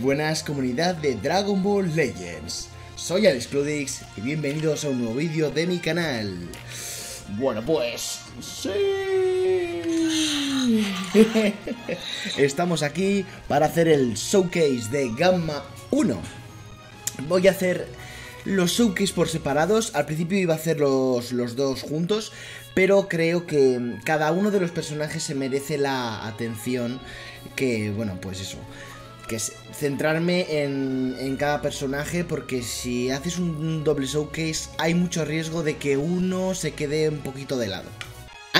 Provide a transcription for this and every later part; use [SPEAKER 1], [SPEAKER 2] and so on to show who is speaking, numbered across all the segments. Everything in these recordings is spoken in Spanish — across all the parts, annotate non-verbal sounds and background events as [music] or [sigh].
[SPEAKER 1] Buenas comunidad de Dragon Ball Legends. Soy Alex Cludix y bienvenidos a un nuevo vídeo de mi canal. Bueno, pues... ¡Sí! [laughs] Estamos aquí para hacer el showcase de Gamma 1. Voy a hacer los showcase por separados. Al principio iba a hacer los, los dos juntos, pero creo que cada uno de los personajes se merece la atención que, bueno, pues eso que centrarme en, en, cada personaje porque si haces un doble showcase hay mucho riesgo de que uno se quede un poquito de lado.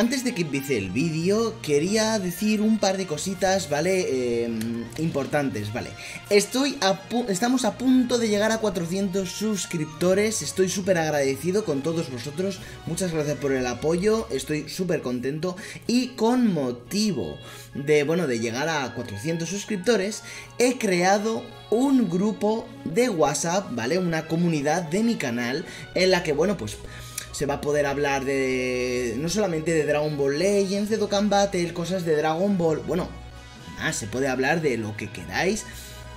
[SPEAKER 1] Antes de que empiece el vídeo, quería decir un par de cositas, ¿vale? Eh, importantes, ¿vale? Estoy a estamos a punto de llegar a 400 suscriptores, estoy súper agradecido con todos vosotros, muchas gracias por el apoyo, estoy súper contento y con motivo de, bueno, de llegar a 400 suscriptores, he creado un grupo de WhatsApp, ¿vale? Una comunidad de mi canal en la que, bueno, pues se va a poder hablar de no solamente de Dragon Ball Legends, de Dokkan Battle, cosas de Dragon Ball, bueno, más, se puede hablar de lo que queráis.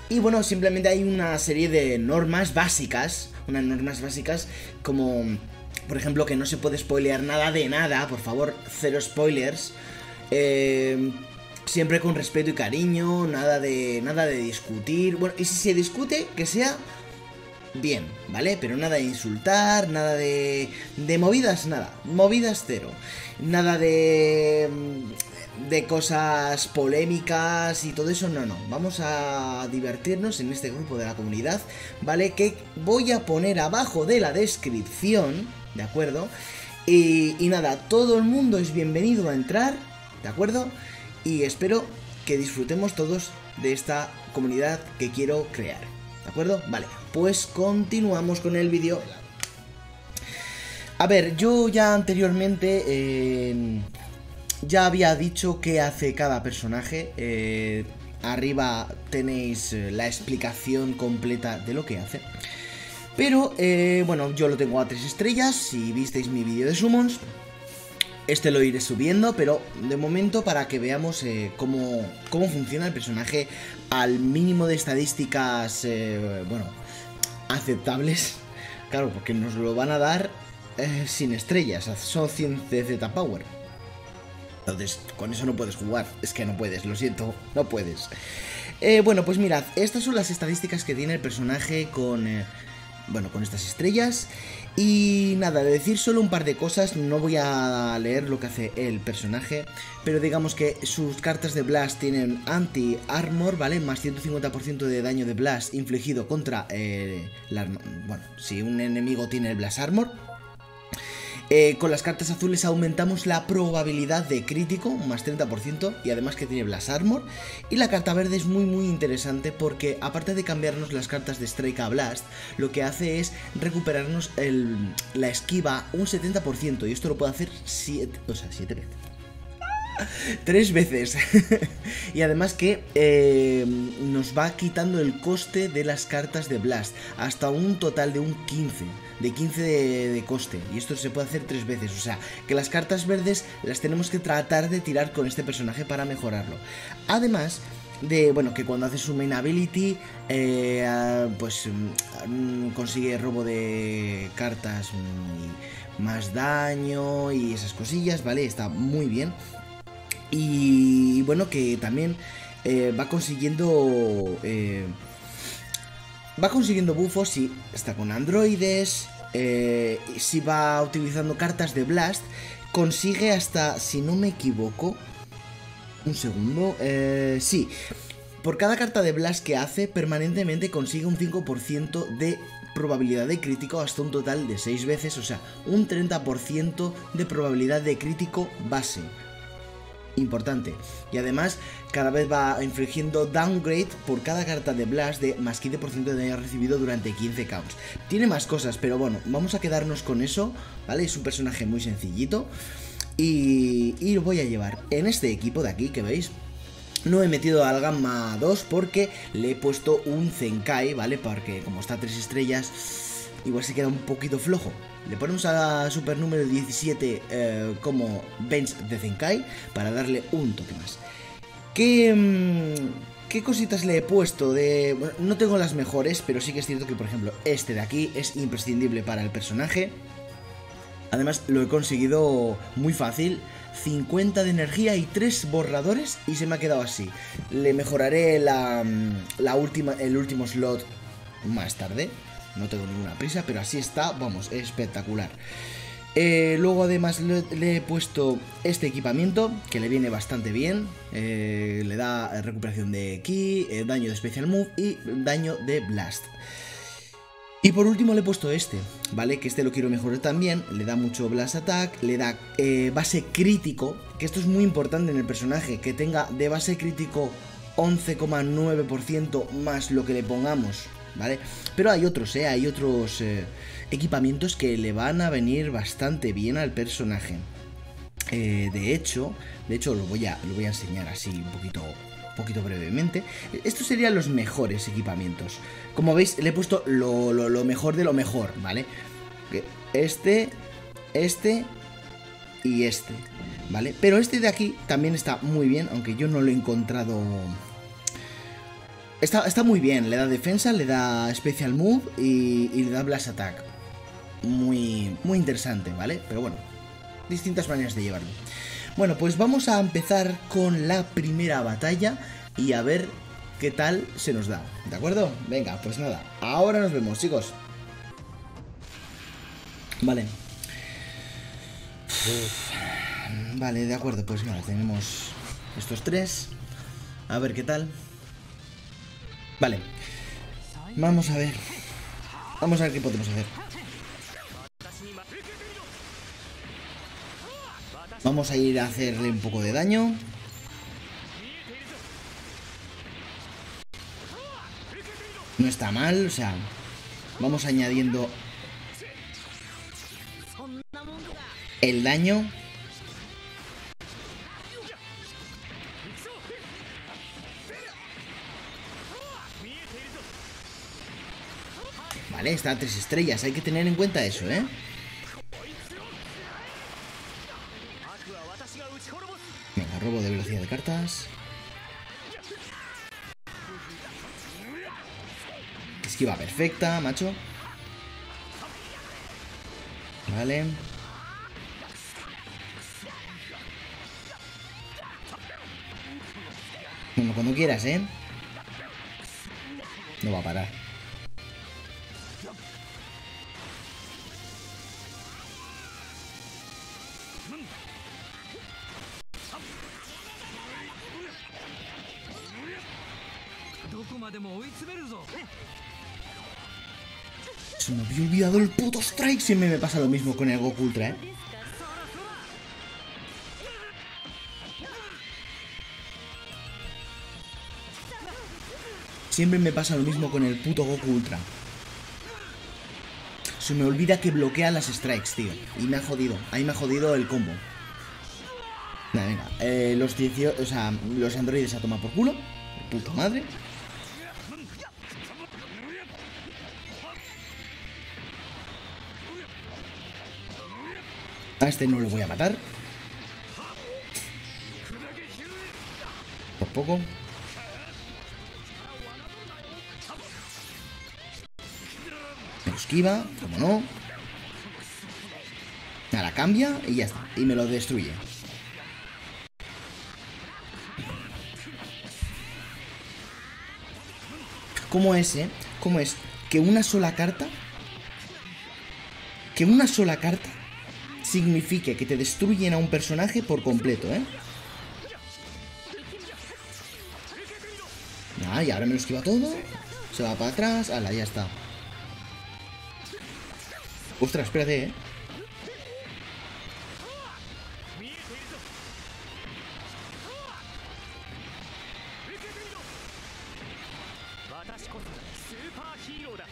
[SPEAKER 1] Y bueno, simplemente hay una serie de normas básicas, unas normas básicas como, por ejemplo, que no se puede spoilear nada de nada, por favor, cero spoilers. Eh, siempre con respeto y cariño, nada de nada de discutir. Bueno, y si se discute, que sea bien, ¿vale? Pero nada de insultar, nada de... de movidas, nada. Movidas cero. Nada de... de cosas polémicas y todo eso, no, no. Vamos a divertirnos en este grupo de la comunidad, ¿vale? Que voy a poner abajo de la descripción, ¿de acuerdo? Y, y nada, todo el mundo es bienvenido a entrar, ¿de acuerdo? Y espero que disfrutemos todos de esta comunidad que quiero crear. ¿De acuerdo? Vale, pues continuamos con el vídeo. A ver, yo ya anteriormente eh, ya había dicho qué hace cada personaje. Eh, arriba tenéis eh, la explicación completa de lo que hace. Pero, bueno, yo lo tengo a tres estrellas. Si visteis mi vídeo de Summons, este lo iré subiendo, pero de momento para que veamos eh, cómo, cómo, funciona el personaje al mínimo de estadísticas, eh, bueno, aceptables. [laughs] Claro, porque nos lo van a dar eh, sin estrellas, son 100 de Z-Power. Entonces, con eso no puedes jugar. Es que no puedes, lo siento, no puedes. bueno, pues mirad, estas son las estadísticas que tiene el personaje con bueno, con estas estrellas. Y nada, de decir solo un par de cosas, no voy a leer lo que hace el personaje, pero digamos que sus cartas de Blast tienen anti-armor, ¿vale? Más 150% de daño de Blast infligido contra eh, la, Bueno, si un enemigo tiene el Blast Armor, eh, con las cartas azules aumentamos la probabilidad de crítico, más 30%, y además que tiene Blast Armor. Y la carta verde es muy muy interesante porque aparte de cambiarnos las cartas de Strike a Blast, lo que hace es recuperarnos la esquiva un 70%, y esto lo puede hacer 7, o sea, 7 veces. [laughs] Tres veces. [laughs] y además que eh, nos va quitando el coste de las cartas de Blast. Hasta un total de un 15. De 15 de, coste. Y esto se puede hacer tres veces. O sea, que las cartas verdes las tenemos que tratar de tirar con este personaje para mejorarlo. Además de, bueno, que cuando hace su main ability, eh, ah, pues mm, consigue robo de cartas y más daño y esas cosillas, ¿vale? Está muy bien. Y bueno, que también eh, va consiguiendo... Eh, va consiguiendo buffos si está con androides, eh, si va utilizando cartas de Blast, consigue hasta, si no me equivoco, un segundo, sí, por cada carta de Blast que hace, permanentemente consigue un 5% de probabilidad de crítico hasta un total de 6 veces, o sea, un 30% de probabilidad de crítico base importante. Y además, cada vez va infligiendo downgrade por cada carta de Blast de más 15% de daño recibido durante 15 counts. Tiene más cosas, pero bueno, vamos a quedarnos con eso, ¿vale? Es un personaje muy sencillito. Y, y lo voy a llevar en este equipo de aquí que veis. No he metido al Gamma 2 porque le he puesto un Zenkai, ¿vale? Porque como está a 3 estrellas, igual se queda un poquito flojo. Le ponemos a super número 17 eh, como bench de Zenkai para darle un toque más. ¿Qué, mm, ¿Qué cositas le he puesto? De... no tengo las mejores, pero sí que es cierto que, por ejemplo, este de aquí es imprescindible para el personaje. Además, lo he conseguido muy fácil. 50 de energía y 3 borradores y se me ha quedado así. Le mejoraré la, la última, el último slot más tarde. No tengo ninguna prisa, pero así está, vamos, espectacular. Eh, luego además le, he puesto este equipamiento que le viene bastante bien. Eh, le da recuperación de ki, eh, daño de special move y daño de blast. Y por último le he puesto este, ¿vale? Que este lo quiero mejorar también. Le da mucho blast attack, le da base crítico, que esto es muy importante en el personaje, que tenga de base crítico 11,9% más lo que le pongamos, ¿vale? Pero hay otros, ¿eh? Hay otros equipamientos que le van a venir bastante bien al personaje. Eh, de hecho, de hecho lo voy a, lo voy a enseñar así un poquito, poquito brevemente. Estos serían los mejores equipamientos. Como veis, le he puesto lo, lo mejor de lo mejor, ¿vale? Este, este y este, ¿vale? Pero este de aquí también está muy bien, aunque yo no lo he encontrado... Está, está muy bien, le da defensa, le da special move y, le da blast attack muy, muy interesante, ¿vale? Pero bueno, distintas maneras de llevarlo. Bueno, pues vamos a empezar con la primera batalla y a ver qué tal se nos da, ¿de acuerdo? Venga, pues nada, ahora nos vemos, chicos. Vale. Vale, de acuerdo, pues nada, tenemos estos tres. A ver qué tal. Vale. Vamos a ver. Vamos a ver qué podemos hacer. Vamos a ir a hacerle un poco de daño. No está mal, o sea, vamos añadiendo el daño. Vale, está a tres estrellas, hay que tener en cuenta eso, ¿eh? robo de velocidad de cartas. Esquiva perfecta, macho. Vale. Bueno, cuando quieras, ¿eh? No va a parar. Se me había olvidado el puto Strike. Siempre me pasa lo mismo con el Goku Ultra, ¿eh? Siempre me pasa lo mismo con el puto Goku Ultra. Se me olvida que bloquea las strikes, tío. Y me ha jodido. Ahí me ha jodido el combo. Venga. Eh, los 18... O sea, los androides a tomar por culo. Puta madre. A este no lo voy a matar. Por poco. Me esquiva, como no. Ahora cambia y ya está. Y me lo destruye. ¿Cómo es, eh? ¿Cómo es? Que una sola carta... Que una sola carta signifique que te destruyen a un personaje por completo, ¿eh? Ah, y ahora me lo esquiva todo. Se va para atrás. Ala, ya está. Ostras, espérate, ¿eh?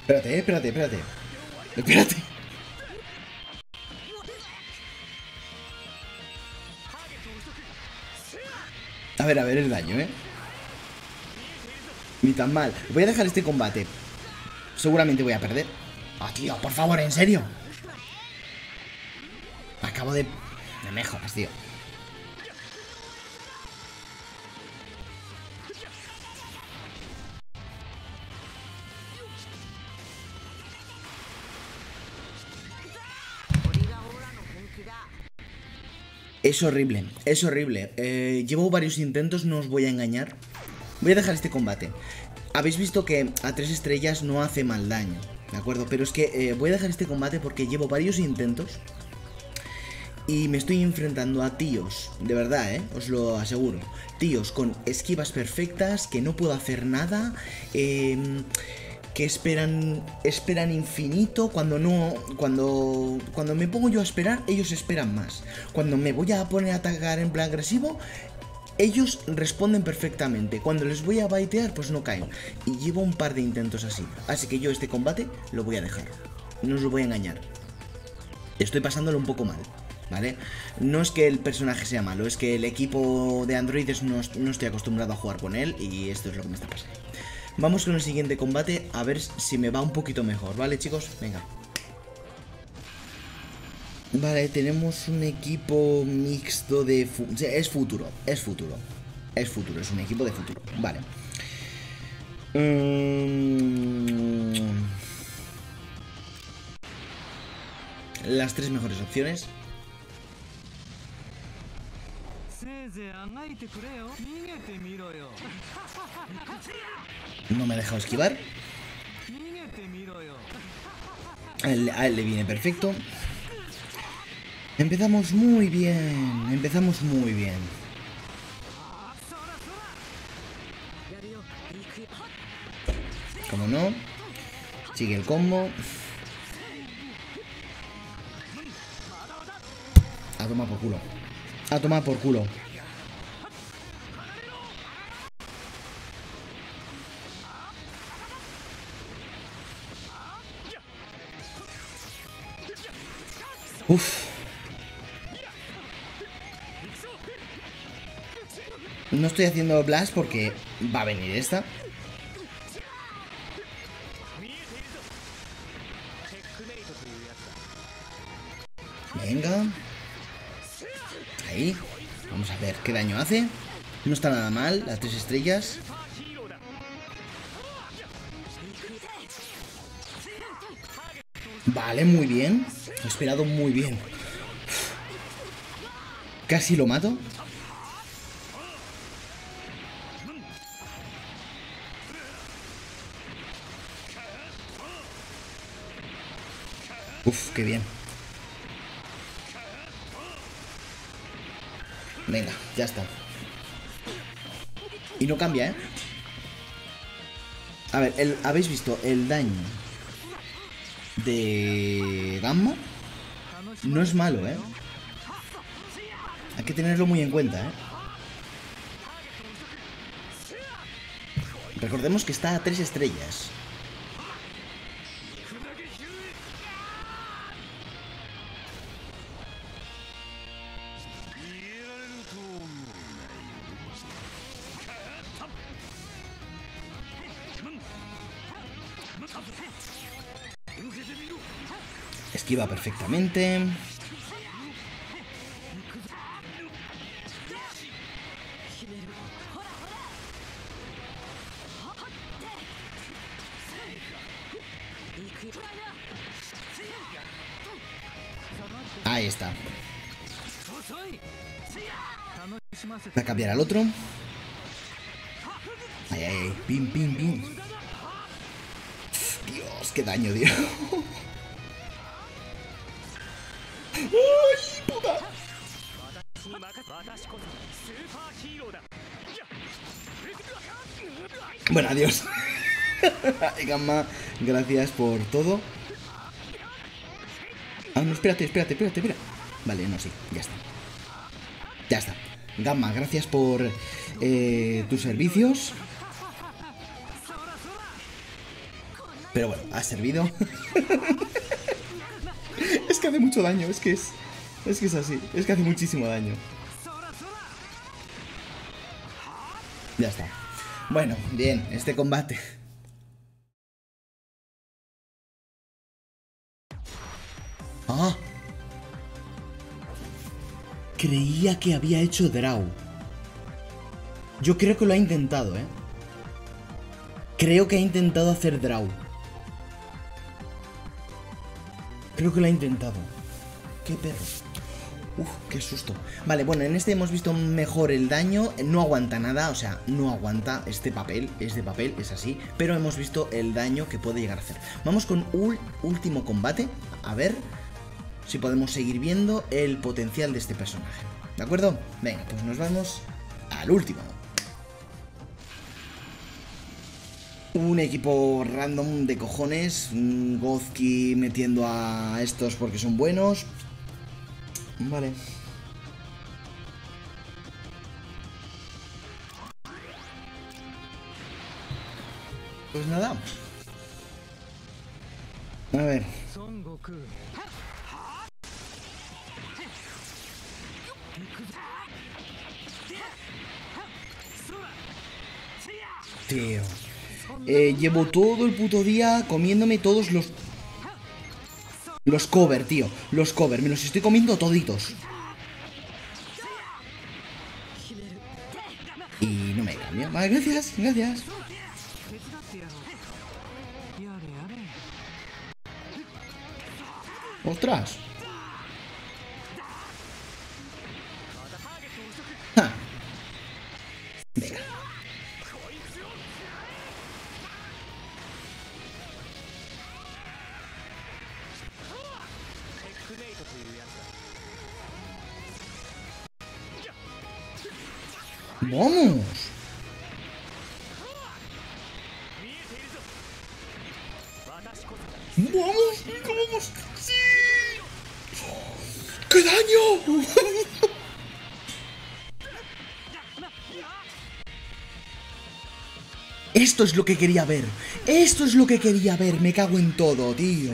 [SPEAKER 1] Espérate, eh, espérate, espérate. Espérate. A ver, a ver el daño, ¿eh? Ni tan mal. Voy a dejar este combate. Seguramente voy a perder. Ah, tío, por favor, ¿en serio? Acabo de... Me mejoras, tío. Es horrible, es horrible. Eh, llevo varios intentos, no os voy a engañar. Voy a dejar este combate. Habéis visto que a tres estrellas no hace mal daño, ¿de acuerdo? Pero es que eh, voy a dejar este combate porque llevo varios intentos y me estoy enfrentando a tíos, de verdad, ¿eh? Os lo aseguro. Tíos con esquivas perfectas, que no puedo hacer nada, em, que esperan esperan infinito cuando no cuando cuando me pongo yo a esperar ellos esperan más. Cuando me voy a poner a atacar en plan agresivo ellos responden perfectamente. Cuando les voy a baitear pues no caen. Y llevo un par de intentos así. Así que yo este combate lo voy a dejar. No os lo voy a engañar. Estoy pasándolo un poco mal ¿vale? No es que el personaje sea malo, es que el equipo de androides no, no, estoy acostumbrado a jugar con él y esto es lo que me está pasando. Vamos con el siguiente combate a ver si me va un poquito mejor, ¿vale chicos? Venga. Vale, tenemos un equipo mixto de... es futuro, es futuro. Es futuro, es un equipo de futuro. Vale. Mm. Las tres mejores opciones no me ha dejado esquivar. A él, a él, le viene perfecto. Empezamos muy bien. Empezamos muy bien. Como no. Sigue el combo. A tomar por culo. A tomar por culo. No estoy haciendo blast porque va a venir esta. Venga. Ahí. Vamos a ver qué daño hace. No está nada mal, las tres estrellas. Vale, muy bien. He esperado muy bien. Casi lo mato. Uf, qué bien. Venga, ya está. Y no cambia, ¿eh? A ver, ¿habéis visto el daño de Gamma? No es malo, ¿eh? Hay que tenerlo muy en cuenta, ¿eh? Recordemos que está a tres estrellas. Esquiva perfectamente. Ahí está. Voy a cambiar al otro. Ay, ay, ay. Pim, pim, pim. Dios, qué daño, Dios. Bueno, adiós. [laughs] Gamma, gracias por todo. Ah, no, espérate, espérate, espérate, espérate. Vale, no, sí, ya está. Ya está. Gamma, gracias por eh, tus servicios. Pero bueno, ha servido. [laughs] es que hace mucho daño, es que es... Es que es así, es que hace muchísimo daño. Ya está. Bueno, bien, este combate. Ah. Creía que había hecho Draw. Yo creo que lo ha intentado, ¿eh? Creo que ha intentado hacer Draw. Creo que lo ha intentado. ¡Qué perro! Uf, qué susto. Vale, bueno, en este hemos visto mejor el daño. No aguanta nada, o sea, no aguanta este papel. Es de papel, es así. Pero hemos visto el daño que puede llegar a hacer. Vamos con un último combate. A ver si podemos seguir viendo el potencial de este personaje. ¿De acuerdo? Venga, pues nos vamos al último. Un equipo random de cojones. Gozki metiendo a estos porque son buenos. Vale. Pues nada. A ver. Tío. Eh, llevo todo el puto día comiéndome todos los los cover, tío. Los cover. Me los estoy comiendo toditos. Y no me cambia. Vale, gracias, gracias. ¡Ostras! ¡Vamos! ¡Vamos! ¡Vamos! ¡Sí! ¡Qué daño! Esto es lo que quería ver. Esto es lo que quería ver. Me cago en todo, tío.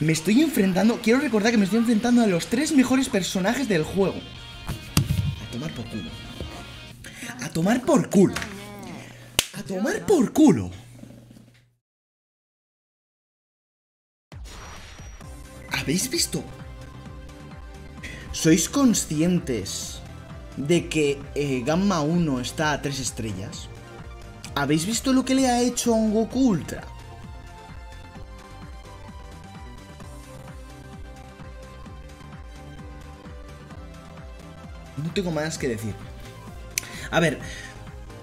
[SPEAKER 1] Me estoy enfrentando... Quiero recordar que me estoy enfrentando a los tres mejores personajes del juego. Tomar por culo. A tomar por culo. ¿Habéis visto? ¿Sois conscientes de que eh, Gamma 1 está a 3 estrellas? ¿Habéis visto lo que le ha hecho a un Goku Ultra? No tengo más que decir. A ver,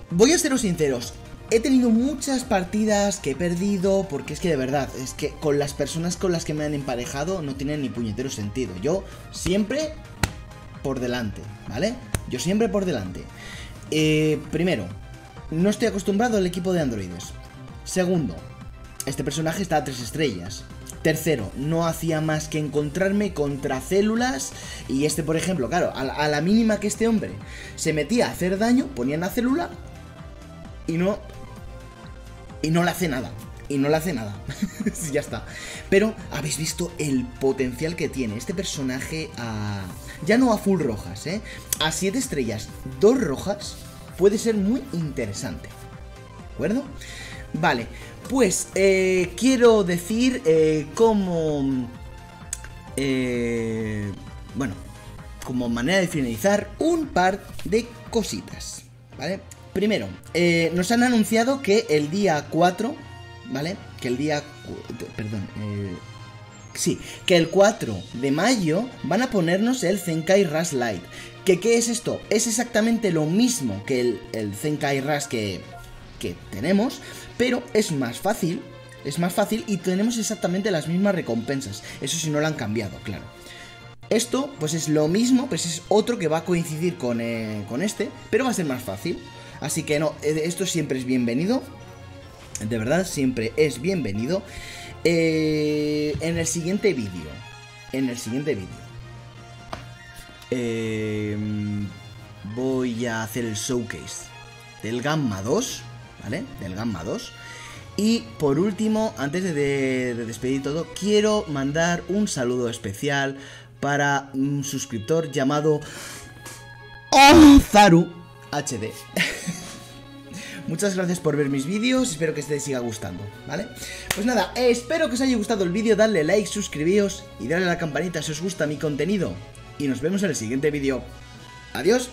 [SPEAKER 1] voy a seros sinceros. He tenido muchas partidas que he perdido porque es que de verdad, es que con las personas con las que me han emparejado no tienen ni puñetero sentido. Yo siempre por delante, ¿vale? Yo siempre por delante. Eh, primero, no estoy acostumbrado al equipo de androides. Segundo, este personaje está a tres estrellas. Tercero, no hacía más que encontrarme contra células y este, por ejemplo, claro, a la, mínima que este hombre se metía a hacer daño, ponía una célula y no... Y no le hace nada. Y no le hace nada. [laughs] ya está. Pero habéis visto el potencial que tiene este personaje a... Ya no a full rojas, ¿eh? A siete estrellas, dos rojas, puede ser muy interesante. ¿De acuerdo? Vale, pues eh, quiero decir eh, como... Eh, bueno, como manera de finalizar, un par de cositas, ¿vale? Primero, eh, nos han anunciado que el día 4, ¿vale? Que el día... Perdón, sí, que el 4 de mayo van a ponernos el Zenkai Rush Light. ¿Que qué es esto? Es exactamente lo mismo que el, el Zenkai Rush que, que tenemos, pero es más fácil, es más fácil y tenemos exactamente las mismas recompensas. Eso si no lo han cambiado, claro. Esto, pues es lo mismo, pues es otro que va a coincidir con, eh, con este, pero va a ser más fácil. Así que no, eh, esto siempre es bienvenido. De verdad, siempre es bienvenido. Eh, en el siguiente vídeo. En el siguiente vídeo. voy a hacer el showcase del Gamma 2. ¿Vale? Del Gamma 2. Y por último, antes de, despedir todo, quiero mandar un saludo especial para un suscriptor llamado Zaru HD. [laughs] Muchas gracias por ver mis vídeos, espero que te siga gustando, ¿vale? Pues nada, espero que os haya gustado el vídeo, dadle like, suscribíos y darle a la campanita si os gusta mi contenido. Y nos vemos en el siguiente vídeo. Adiós.